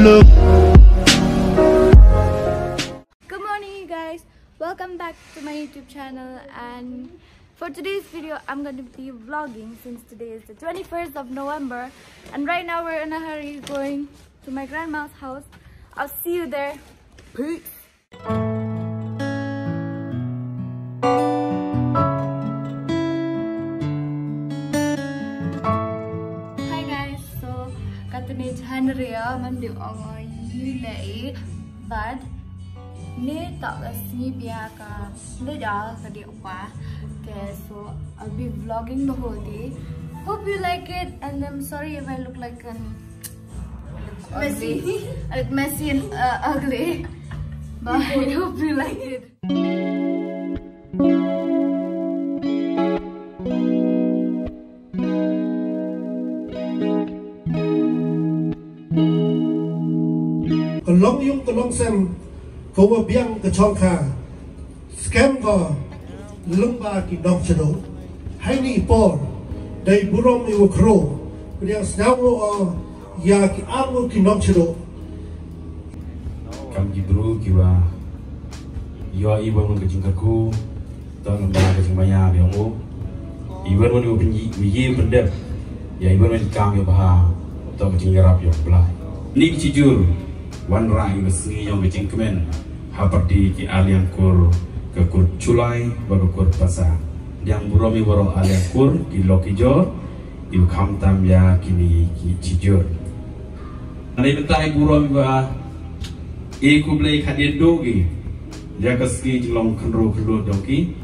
love. Good morning you guys. Welcome back to my youtube channel. And for today's video i'm going to be vlogging since today is the 21st of november. And right now we're in a hurry going to my grandma's house. I'll see you there. Peace katune chanria mandu ong yule but ni tak resmi biar ka ni dah tadi apa okay so I'll be vlogging the whole day. Hope you like it and I'm sorry if I look like an messy I look messy and uh, ugly. But I hope you like it yung có long xem có mà biang cái chong kha scam có lung ba ki dong chado hai ni por dai burom i wo kro riang snau o ya ki amu ki dong chado kam gibru kiwa yo iwa mun kajing kaku to ngam ba kajing maya biang o iwa mun yo pinji wiye pendep ya iwa mun kam yo baha to kajing garap yo belai ni cijur wan rai mesngi yo kajing kemen haperti ki alian kur ke kur culai ba ke kur pasa yang buromi waro alian kur ki lokijo iu kam tam ya kini ki cijur Ani bentai buromi ba e ku blei khadien dogi ya ka ski jlong khnro khlo dogi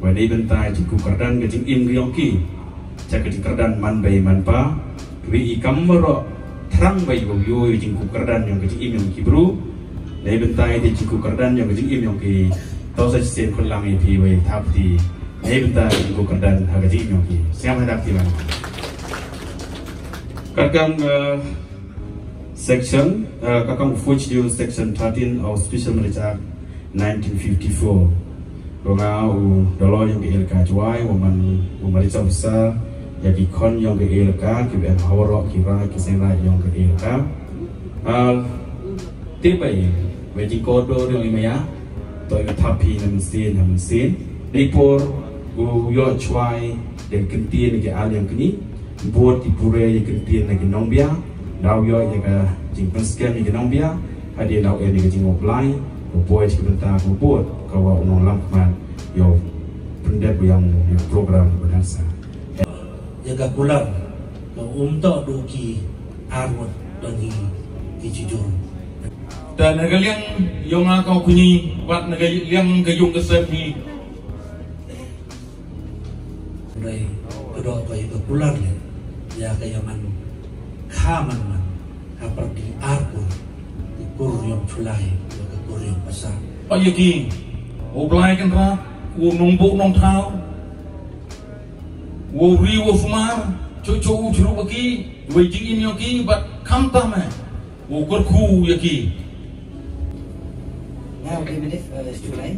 wa nei bentai ji ku kardan ga jing im gyong ki. Cha ka jing kardan man bai man pa. Wi i kamro thrang bai go yo jing ku kardan yang jing im yong ki bru nei bentai de ji ku kardan yang jing im yong ki to sa sen khon lang i pi wai thap ti nei bentai ji ku kardan ha ga jing im yong ki. Siam hadap ti man kakang uh, section uh, kakang Fuch Deal section 13 of Special Militia 1954 Ronga u dolo yang ke ilka juai waman u militia besar jadi kon yang ke ilka ki ben hawaro ki ra ki senra yang ke ilka al tibai weji kodo yang imaya to yo tapi nam sin nam sin dipor u yo juai den kentien ke al yang kini. Buat di pure yang kentien lagi nombia Dau yo yang ke jing pensken yang ke nombia hadir dau yang ke jing offline boy jika bentar buat kau unong lam keman yo pendek yang yang program bernasa jaga kulam untuk duki arwah bagi kejujur dan negara yang yang kau kunyi buat negara yang gayung kesepi dari kedua kau itu pulang ya ya kayaman kaman man seperti arwah ikur yang culai ikur yang besar. Oh yakin ublai oh, kan rap Kau oh, numpuk nong tau wo riwo fumar cho cho uchru baki we jingi nyo ki but kam ta me wo kor khu ya ki now give me this first to lay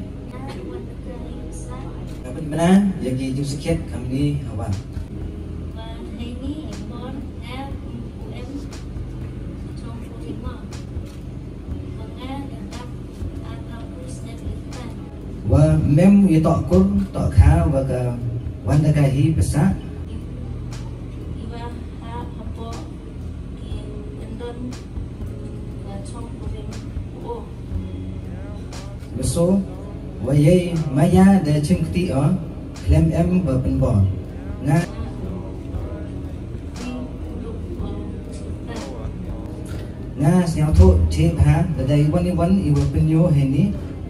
kapan mana ya ki ju sikhet kam ni hawa. Wah, mem ya tak kur, tak kah, bagai ka wan da ka hi pesa beso wa ye maya da ching ti o klem em và pen bo nga nga siang tho che bha da dai wan ni wan i wa pen yo he ni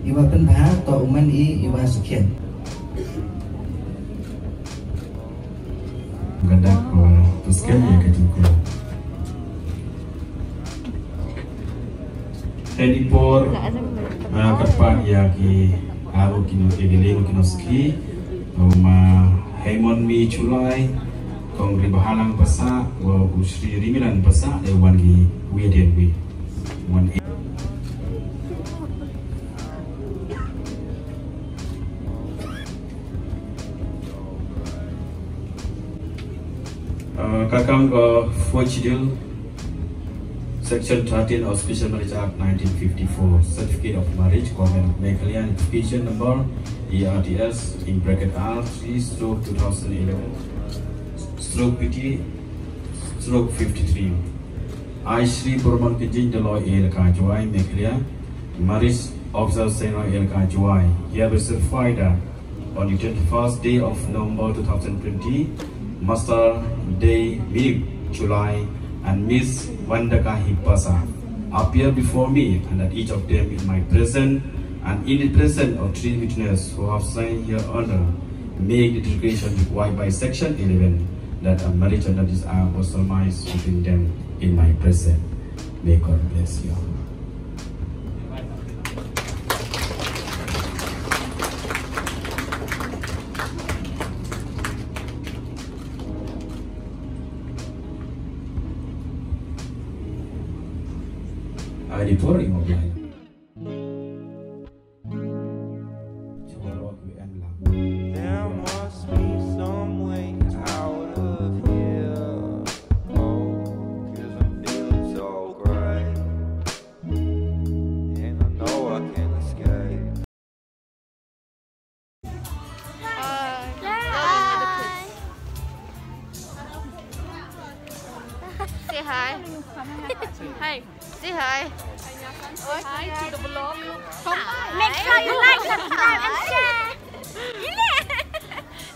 i wa pen bha to uman i i wa sukhen ganda ko pusken yang ke jing ko Edipor uh, kapat ya ki. Aru kino egeling kino ski ma Hemon mi chulai. Kong bahalang pasa wa usri rimilan pasa e wan gi wi den wan e Uh, ko Fuchidil Section 13 of Special Marriage Act 1954, Certificate of Marriage, of Meghalaya, Notification Number ERDS in bracket R3 stroke 2011 stroke PT stroke 53. I, Shri Burman Kijin Deloy El Kajuai Meghalaya, Marriage Officer Seno El Kajuai, hereby certified that on the 21st day of November 2020, Master Day Week, July and Miss Vandaka Hipasa appear before me and that each of them in my presence and in the presence of three witnesses who have signed here under make the declaration required by section 11 that a marriage under this arm was solemnized between them in my presence. May God bless you. auditorium of life. hi. hey, say hi. Hi to the vlog. Make sure you like, subscribe, and share.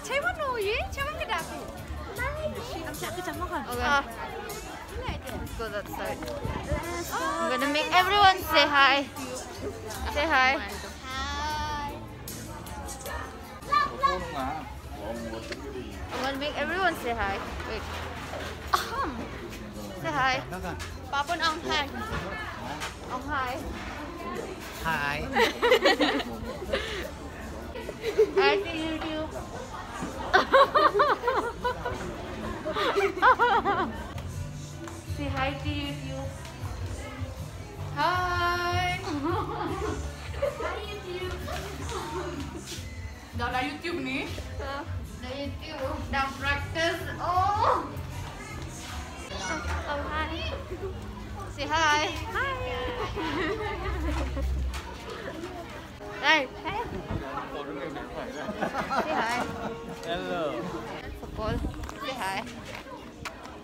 Chơi mất rồi ý, chơi mất cái đạp. Okay. Let's go that side. I'm gonna make everyone say hi. Say hi. I'm gonna make everyone say hi. Wait. Say hi. Papa and Ong hi. Ong hi. Hi. Hi to you too. Say hi to you too. Hi. Hi YouTube. Dah lah YouTube ni. Dah YouTube. Dah practice. Oh. Oh, hi. Say hi. Hi. Hey. Hey. Say hi. Hello. Paul. Say hi.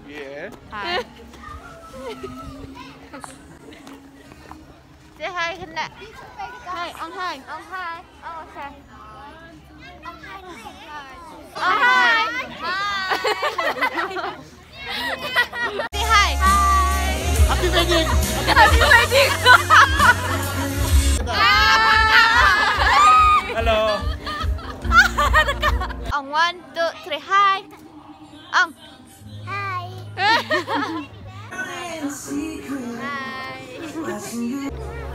Yeah. Hi. Say hi kena. Hi, on hi. Oh, hi. Oh, okay. On hi. Say hi. Hi. Happy wedding. Happy wedding. Ah. Hello. On one, two, three, hi. On. Hi. hi. Hi. Hi. Hi. Hi. Hi. Hi.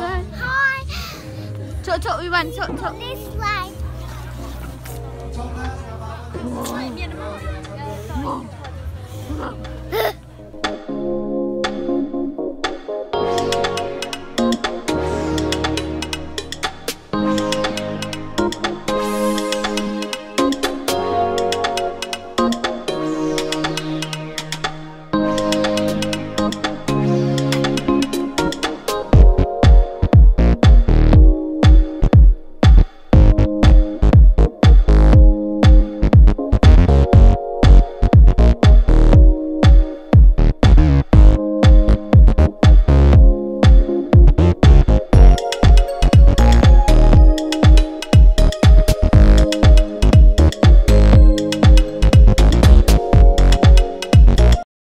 Hi. Hi. Hi. Mom. Mom.